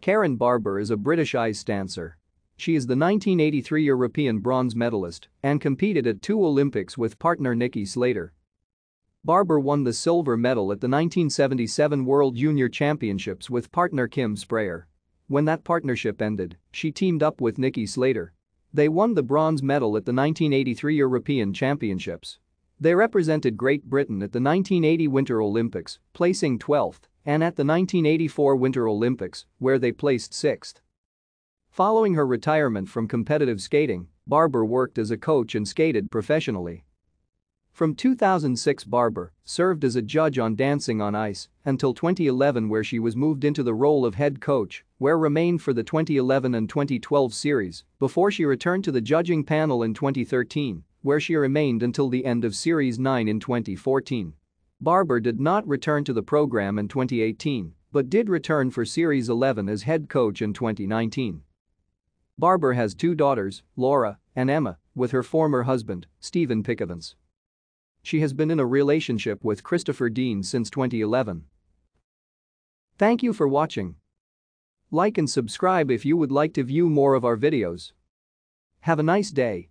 Karen Barber is a British ice dancer. She is the 1983 European bronze medalist and competed at two Olympics with partner Nicky Slater. Barber won the silver medal at the 1977 World Junior Championships with partner Kim Spreyer. When that partnership ended, she teamed up with Nicky Slater. They won the bronze medal at the 1983 European Championships. They represented Great Britain at the 1980 Winter Olympics, placing 12th, and at the 1984 Winter Olympics, where they placed 6th. Following her retirement from competitive skating, Barber worked as a coach and skated professionally. From 2006 Barber served as a judge on Dancing on Ice until 2011 where she was moved into the role of head coach, where remained for the 2011 and 2012 series before she returned to the judging panel in 2013, where she remained until the end of Series 9 in 2014. Barber did not return to the program in 2018 but did return for Series 11 as head coach in 2019. Barber has two daughters, Laura and Emma, with her former husband, Stephen Pickavance. She has been in a relationship with Christopher Dean since 2011. Thank you for watching. Like and subscribe if you would like to view more of our videos. Have a nice day.